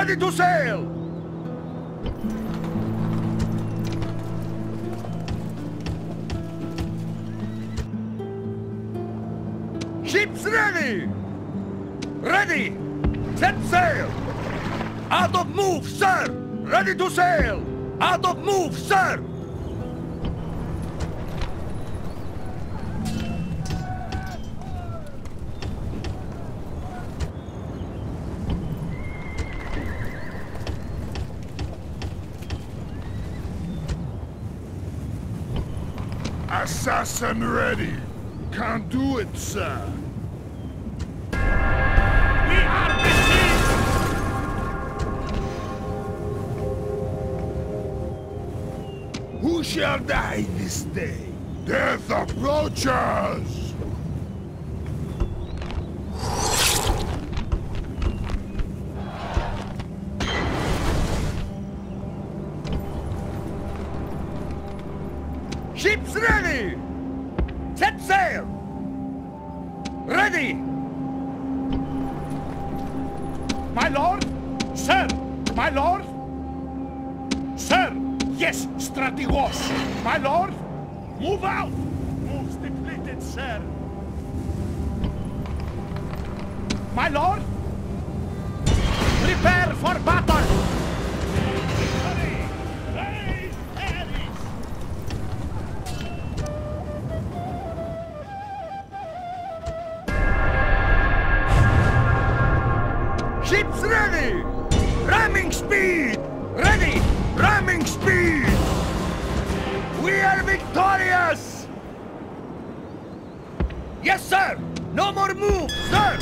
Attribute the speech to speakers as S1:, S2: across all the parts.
S1: Ready to sail! Ships ready! Ready! Set sail! Out of move, sir! Ready to sail! Out of move, sir!
S2: Assassin ready. Can't do it, sir.
S3: We are besieged!
S2: Who shall die this day? Death approaches!
S1: Ships ready! Set sail! Ready!
S3: My lord? Sir! My lord? Sir! Yes, Strategos! My lord? Move out! Moves depleted, sir! My lord? Prepare for battle!
S1: Sir! No more move, sir!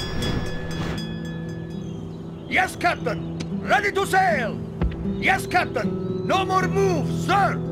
S1: Yes, Captain! Ready to sail! Yes, Captain! No more move, sir!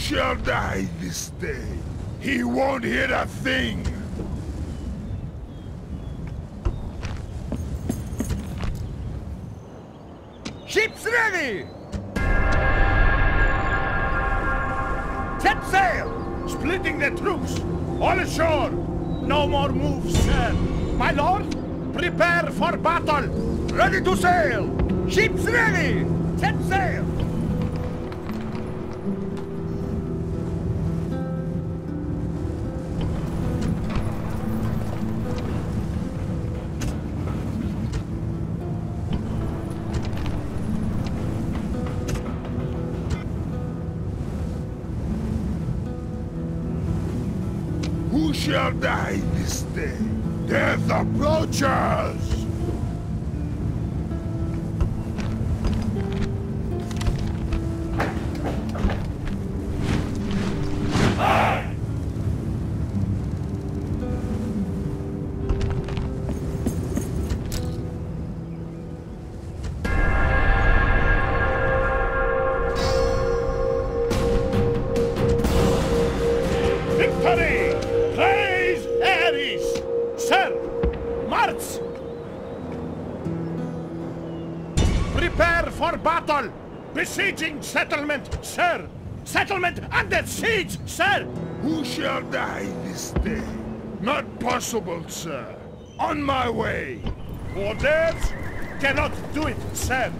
S2: Shall die this day? He won't hit a thing!
S1: Ships ready! Set sail!
S3: Splitting the troops! All ashore! No more moves, sir! My lord, prepare for battle!
S1: Ready to sail! Ships ready! Set sail!
S2: Shall die this day? Death approaches!
S3: March! Prepare for battle! Besieging settlement, sir! Settlement under siege, sir!
S2: Who shall die this day? Not possible, sir. On my way!
S3: Orders cannot do it, sir!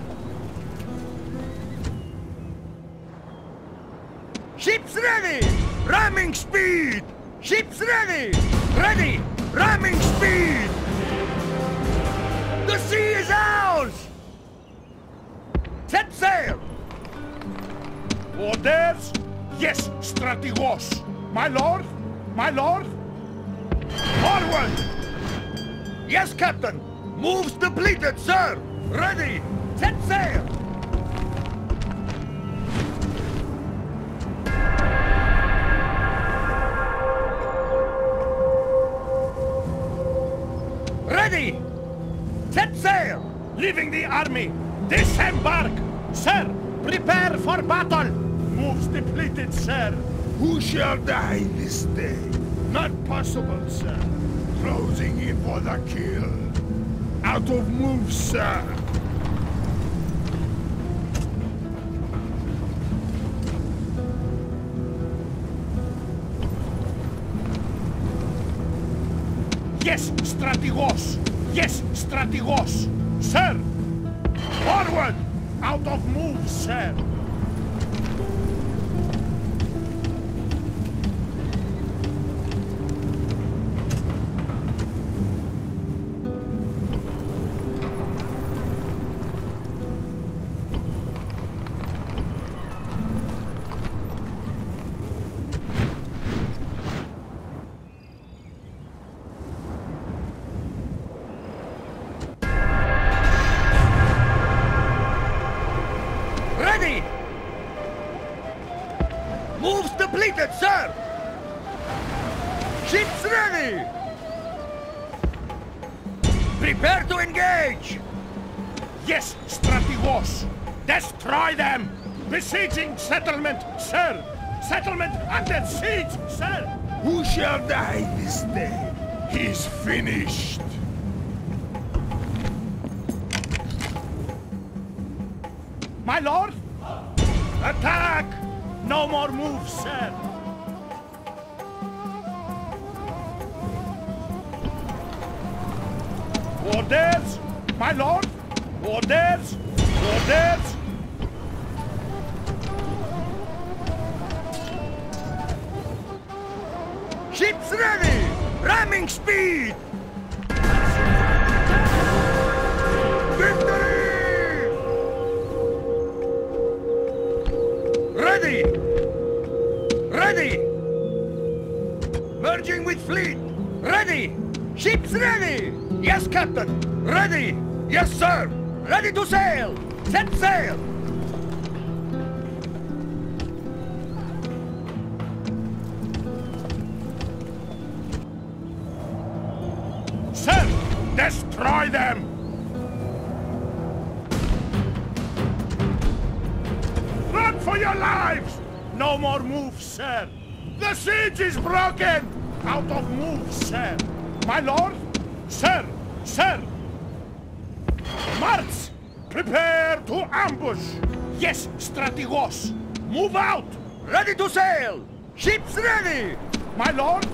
S1: Ships ready! Ramming speed! Ships ready! Ready! Ramming speed! Sea is ours! Set sail!
S3: Orders? Yes, strategos. My lord? My lord? Forward!
S1: Yes, Captain! Moves depleted, sir! Ready! Set sail!
S3: Army! Disembark! Sir, prepare for battle! Moves depleted, sir.
S2: Who shall die this day?
S3: Not possible, sir.
S2: Closing in for the kill. Out of moves, sir.
S3: Yes, strategos! Yes, strategos! Sir! Forward! Out of move, sir!
S1: Moves depleted, sir! Ships ready! Prepare to engage!
S3: Yes, strategos! Destroy them! Besieging settlement, sir! Settlement under siege, sir!
S2: Who shall die this day? He's finished.
S3: My lord? Attack! No more moves, sir! Orders! My lord! Orders! Orders!
S1: Ships ready! Ramming speed! With fleet! Ready! Ships ready! Yes, Captain! Ready! Yes, sir! Ready to sail! Set sail!
S3: Sir! Destroy them! Run for your lives! No more moves, sir! The siege is broken! Out of moves, sir! My lord? Sir! Sir! March! Prepare to ambush! Yes, strategos! Move out!
S1: Ready to sail! Ships ready!
S3: My lord!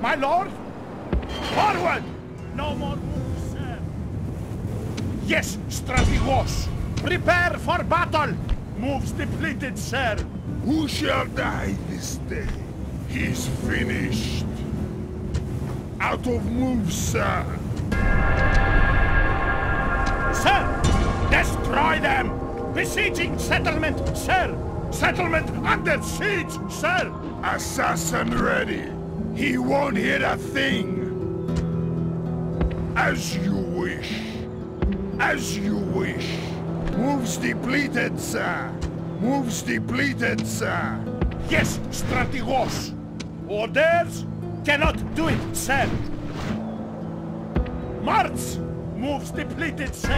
S3: My lord! Forward! No more moves, sir! Yes, strategos! Prepare for battle! Moves depleted, sir!
S2: Who shall die this day? He's finished. Out of move, sir.
S3: Sir! Destroy them! Besieging settlement, sir! Settlement under siege, sir!
S2: Assassin ready. He won't hit a thing. As you wish. As you wish. Moves depleted, sir. Moves depleted, sir.
S3: Yes, strategos! Orders? Cannot do it, sir! March! Moves depleted, sir!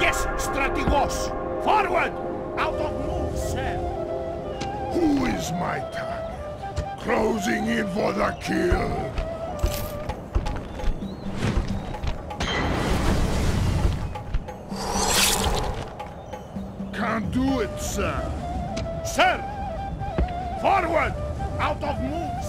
S3: Yes, strategos! Forward! Out of move, sir!
S2: Who is my target? Closing in for the kill. Can't do it, sir.
S3: Sir! Forward! Out of move, sir!